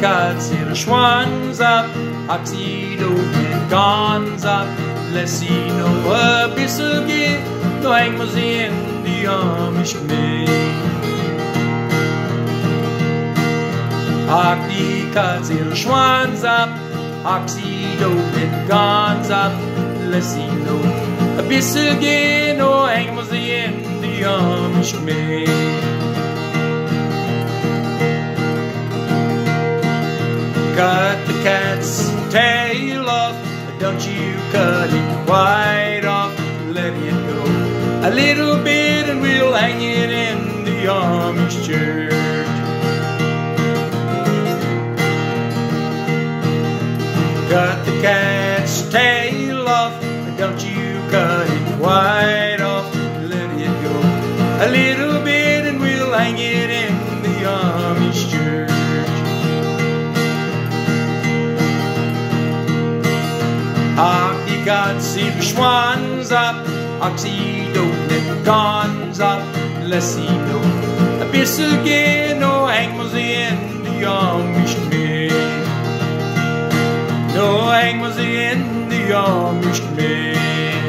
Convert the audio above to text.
cuts ihre Schwanz ab, hat sie do mit ganz ab, lässt sie noch ein bisschen gehen, nur hängen wir sie in die Amish die Katz ihre Schwanz ab, hack sie do mit ganz ab, lässt sie noch ein bisschen gehen, nur hängen wir sie in die Amish Knie. Cut the cat's tail off. Don't you cut it quite off. Let it go a little bit and we'll hang it in the Amish church. Cut the cat's tail off. Don't you cut it quite off. Let it go a little bit and we'll hang it in the Amish Ach, die sie Schwanz ab, ach sie do mit ganz ab, lass sie do ein bisschen gehen, oh, hängen wir sie in die Amish Knie. No hängen wir sie in die Amish Knie.